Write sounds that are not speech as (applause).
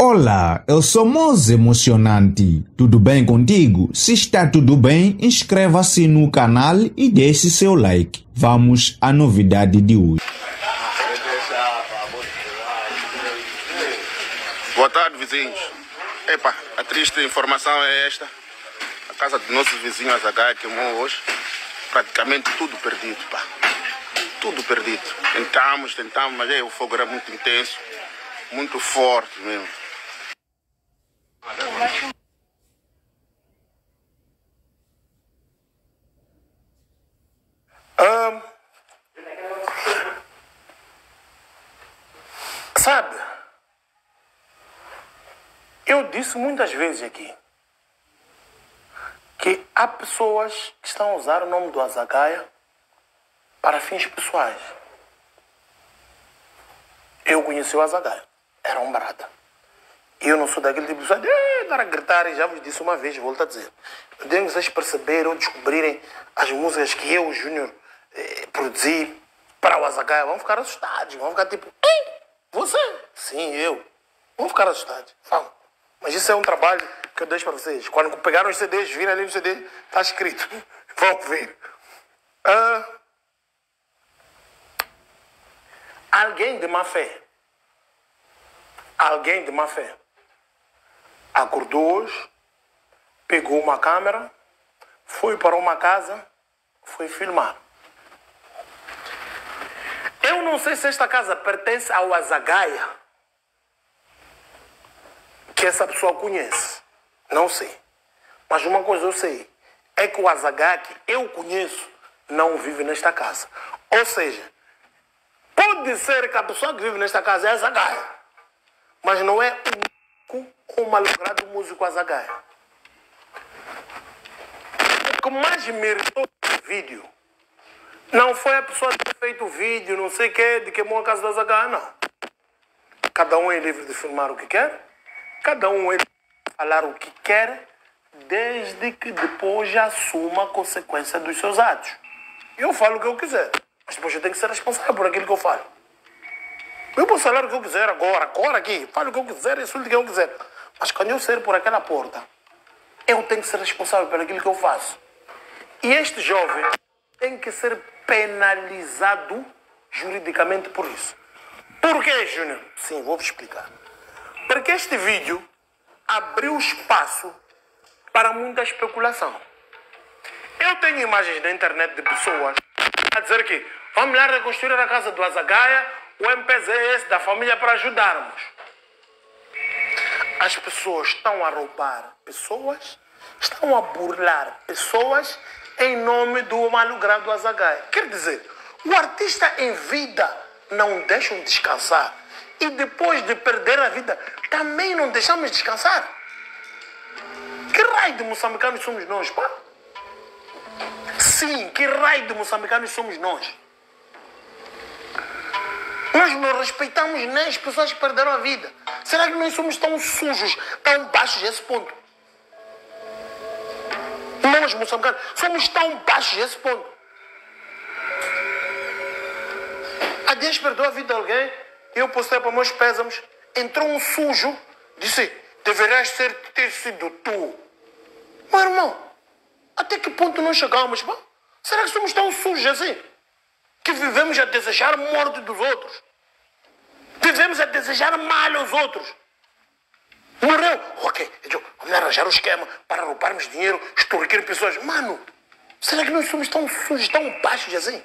Olá, eu sou Moze Emocionante. Tudo bem contigo? Se está tudo bem, inscreva-se no canal e deixe seu like. Vamos à novidade de hoje. Boa tarde, vizinhos. Epa, a triste informação é esta. A casa do nosso vizinho Azagai queimou hoje. Praticamente tudo perdido, pá. Tudo perdido. Tentamos, tentamos, mas é, o fogo era muito intenso, muito forte mesmo. Ahn, sabe, eu disse muitas vezes aqui que há pessoas que estão a usar o nome do Azagaia para fins pessoais. Eu conheci o Azagaia, era um barata. Eu não sou daquele tipo de pessoa dar a gritar, já vos disse uma vez, volto a dizer. Eu tenho que vocês perceberem ou descobrirem as músicas que eu, Júnior, eh, produzi para o Azagaia. Vão ficar assustados, vão ficar tipo, Ei, você? Sim, eu. Vão ficar assustados. Vão. Mas isso é um trabalho que eu deixo para vocês. Quando pegaram os CDs, viram ali no CD, está escrito. (laughs) Vão ver. Ah, alguém de má fé. Alguém de má fé. Acordou hoje, pegou uma câmera, foi para uma casa, foi filmar. Eu não sei se esta casa pertence ao Azagaia, que essa pessoa conhece. Não sei. Mas uma coisa eu sei, é que o Azagaia que eu conheço não vive nesta casa. Ou seja, pode ser que a pessoa que vive nesta casa é Azagaia, mas não é o único ou malogrado músico Azagaia. O que mais me irritou vídeo não foi a pessoa ter feito o vídeo, não sei o que, de queimou a casa do Azagaia, não. Cada um é livre de filmar o que quer, cada um é livre de falar o que quer, desde que depois assuma a consequência dos seus atos. Eu falo o que eu quiser, mas depois eu tenho que ser responsável por aquilo que eu falo. Eu posso falar o que eu quiser agora, agora aqui, falo o que eu quiser, insulte quem eu quiser. Mas quando eu sair por aquela porta, eu tenho que ser responsável por aquilo que eu faço. E este jovem tem que ser penalizado juridicamente por isso. Por quê, Júnior? Sim, vou explicar. Porque este vídeo abriu espaço para muita especulação. Eu tenho imagens na internet de pessoas a dizer que vamos lá reconstruir a casa do Azagaia, o MPZS da família para ajudarmos. As pessoas estão a roubar pessoas, estão a burlar pessoas em nome do malogrado Azagaia. Quer dizer, o artista em vida não deixam descansar. E depois de perder a vida, também não deixamos descansar. Que raio de moçambicanos somos nós, pá? Sim, que raio de moçambicanos somos nós? Nós não respeitamos nem as pessoas que perderam a vida. Será que nós somos tão sujos, tão baixos a esse ponto? Nós, moçambicanos, somos tão baixos a esse ponto. A Deus perdeu a vida de alguém, eu postei para meus pésamos, entrou um sujo, disse, deverias ser, ter sido tu. Meu irmão, até que ponto nós chegamos, pá? Será que somos tão sujos assim? Que vivemos a desejar a morte dos outros. Vivemos a desejar mal aos outros. Morreu. Ok, então, vamos arranjar um esquema para roubarmos dinheiro, extorquir pessoas. Mano, será que nós somos tão sujos, tão baixos assim?